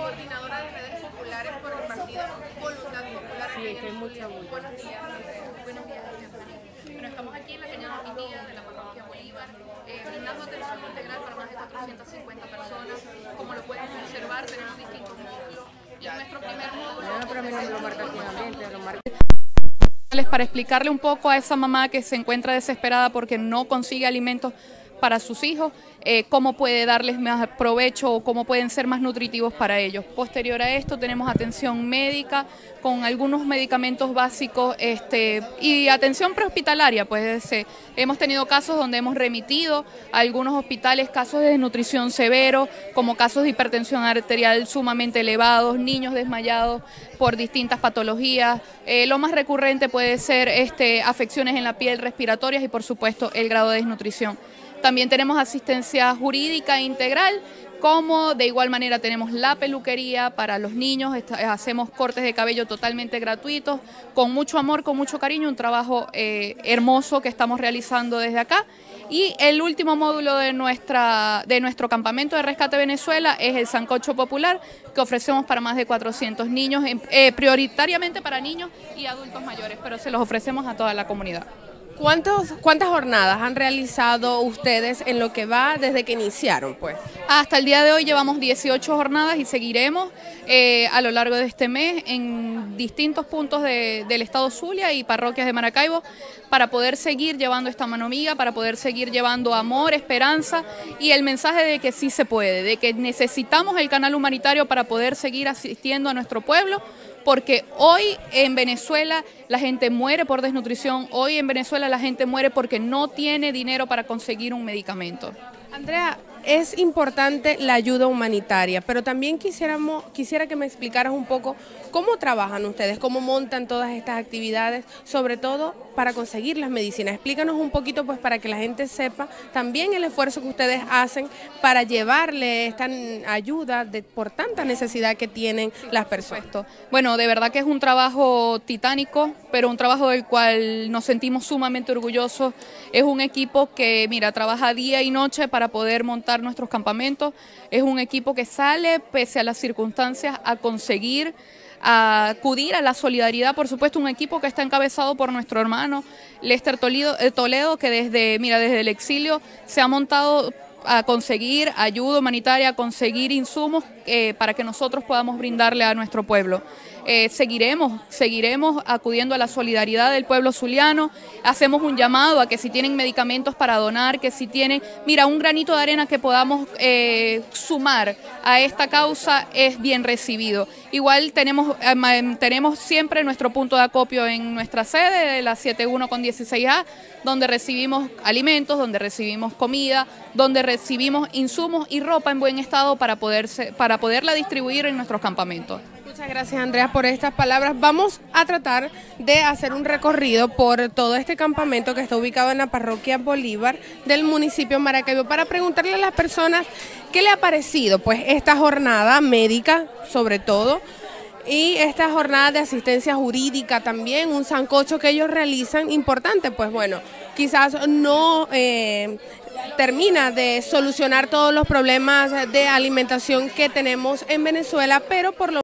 coordinadora de redes populares por el partido Voluntad Popular. Sí, que es mucha Buenos días, Buenos días, Bueno, estamos aquí en la Cañada Quintilla de la parroquia Bolívar, eh, brindando atención integral para más de 450 personas. Como lo pueden observar, tenemos distintos módulos. Y en nuestro primer módulo... No, pero a mí no me lo marca en ambiente, lo marca para explicarle un poco a esa mamá que se encuentra desesperada porque no consigue alimentos para sus hijos, eh, cómo puede darles más provecho o cómo pueden ser más nutritivos para ellos. Posterior a esto tenemos atención médica con algunos medicamentos básicos este, y atención prehospitalaria, pues eh, hemos tenido casos donde hemos remitido a algunos hospitales casos de desnutrición severo, como casos de hipertensión arterial sumamente elevados, niños desmayados por distintas patologías. Eh, lo más recurrente puede ser este, afecciones en la piel respiratorias y por supuesto el grado de desnutrición. También tenemos asistencia jurídica integral, como de igual manera tenemos la peluquería para los niños, hacemos cortes de cabello totalmente gratuitos, con mucho amor, con mucho cariño, un trabajo eh, hermoso que estamos realizando desde acá. Y el último módulo de, nuestra, de nuestro campamento de Rescate Venezuela es el Sancocho Popular, que ofrecemos para más de 400 niños, eh, prioritariamente para niños y adultos mayores, pero se los ofrecemos a toda la comunidad. ¿Cuántas jornadas han realizado ustedes en lo que va desde que iniciaron? pues? Hasta el día de hoy llevamos 18 jornadas y seguiremos eh, a lo largo de este mes en distintos puntos del estado Zulia y parroquias de Maracaibo para poder seguir llevando esta mano amiga, para poder seguir llevando amor, esperanza y el mensaje de que sí se puede, de que necesitamos el canal humanitario para poder seguir asistiendo a nuestro pueblo porque hoy en Venezuela la gente muere por desnutrición, hoy en Venezuela la gente muere porque no tiene dinero para conseguir un medicamento. Andrea, es importante la ayuda humanitaria, pero también quisiéramos, quisiera que me explicaras un poco cómo trabajan ustedes, cómo montan todas estas actividades, sobre todo para conseguir las medicinas. Explícanos un poquito pues para que la gente sepa también el esfuerzo que ustedes hacen para llevarle esta ayuda de, por tanta necesidad que tienen las personas. Bueno, de verdad que es un trabajo titánico, pero un trabajo del cual nos sentimos sumamente orgullosos. Es un equipo que, mira, trabaja día y noche para poder montar nuestros campamentos. Es un equipo que sale, pese a las circunstancias, a conseguir a acudir a la solidaridad, por supuesto, un equipo que está encabezado por nuestro hermano Lester Toledo, eh, Toledo que desde, mira, desde el exilio se ha montado a conseguir ayuda humanitaria, a conseguir insumos eh, para que nosotros podamos brindarle a nuestro pueblo. Eh, seguiremos, seguiremos acudiendo a la solidaridad del pueblo zuliano, hacemos un llamado a que si tienen medicamentos para donar, que si tienen, mira, un granito de arena que podamos eh, sumar a esta causa es bien recibido. Igual tenemos, tenemos siempre nuestro punto de acopio en nuestra sede de la 71 con 16A, donde recibimos alimentos, donde recibimos comida, donde recibimos insumos y ropa en buen estado para, poderse, para poderla distribuir en nuestros campamentos. Muchas gracias Andrea por estas palabras. Vamos a tratar de hacer un recorrido por todo este campamento que está ubicado en la parroquia Bolívar del municipio Maracaibo para preguntarle a las personas qué le ha parecido pues esta jornada médica sobre todo y esta jornada de asistencia jurídica también, un sancocho que ellos realizan importante, pues bueno, quizás no eh, termina de solucionar todos los problemas de alimentación que tenemos en Venezuela, pero por lo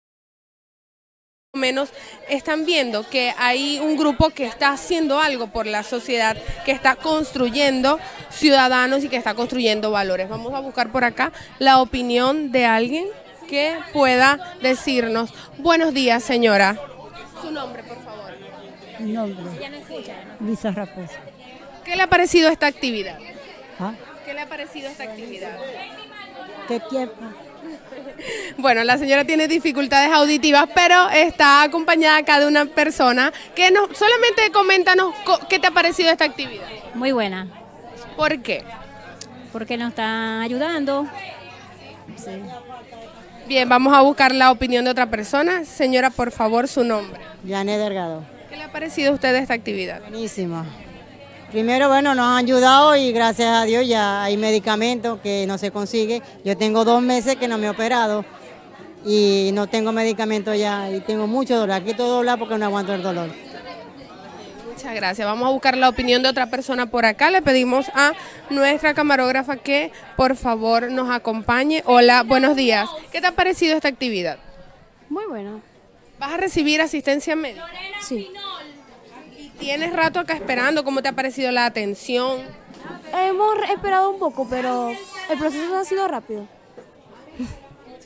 menos están viendo que hay un grupo que está haciendo algo por la sociedad, que está construyendo ciudadanos y que está construyendo valores. Vamos a buscar por acá la opinión de alguien que pueda decirnos. Buenos días, señora. Su nombre, por favor. Mi nombre. Lisa Raposo. ¿Qué le ha parecido esta actividad? ¿Ah? ¿Qué le ha parecido esta actividad? ¿Qué tiempo? Bueno, la señora tiene dificultades auditivas, pero está acompañada acá de una persona que no, solamente coméntanos qué te ha parecido esta actividad. Muy buena. ¿Por qué? Porque nos está ayudando. Bien, vamos a buscar la opinión de otra persona. Señora, por favor, su nombre. Yané Delgado. ¿Qué le ha parecido a usted esta actividad? Buenísima. Primero, bueno, nos han ayudado y gracias a Dios ya hay medicamentos que no se consigue. Yo tengo dos meses que no me he operado y no tengo medicamento ya y tengo mucho dolor. Aquí todo dolor porque no aguanto el dolor. Muchas gracias. Vamos a buscar la opinión de otra persona por acá. Le pedimos a nuestra camarógrafa que por favor nos acompañe. Hola, buenos días. ¿Qué te ha parecido esta actividad? Muy bueno. ¿Vas a recibir asistencia médica? Sí. ¿Y tienes rato acá esperando? ¿Cómo te ha parecido la atención? Hemos esperado un poco, pero el proceso ha sido rápido.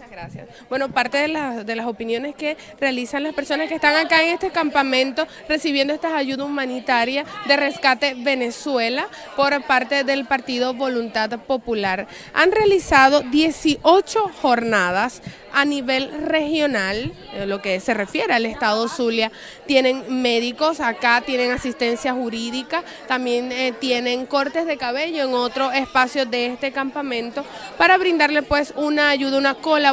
Muchas gracias. Bueno, parte de, las- de las opiniones que realizan las personas que están acá en este campamento recibiendo estas ayudas humanitarias de Rescate Venezuela por parte del Partido Voluntad Popular. Han realizado 18 jornadas a nivel regional, lo que se refiere al estado Zulia. Tienen médicos acá, tienen asistencia jurídica, también eh, tienen cortes de cabello en otro espacio de este campamento para brindarle pues una ayuda, una colaboración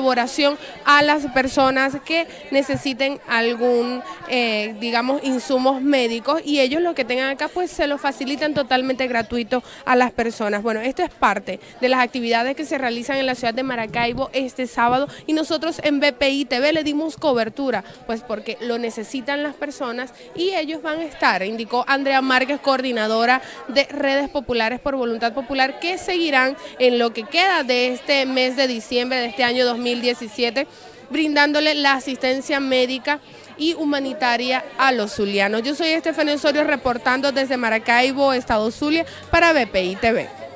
a las personas que necesiten algún, eh, digamos, insumos médicos y ellos lo que tengan acá pues se lo facilitan totalmente gratuito a las personas. Bueno, esto es parte de las actividades que se realizan en la ciudad de Maracaibo este sábado y nosotros en BPI TV le dimos cobertura, pues porque lo necesitan las personas y ellos van a estar, indicó Andrea Márquez, coordinadora de redes populares por voluntad popular, que seguirán en lo que queda de este mes de diciembre de este año 2017, brindándole la asistencia médica y humanitaria a los zulianos. Yo soy Estefanía Osorio reportando desde Maracaibo, Estado Zulia, para BPI TV.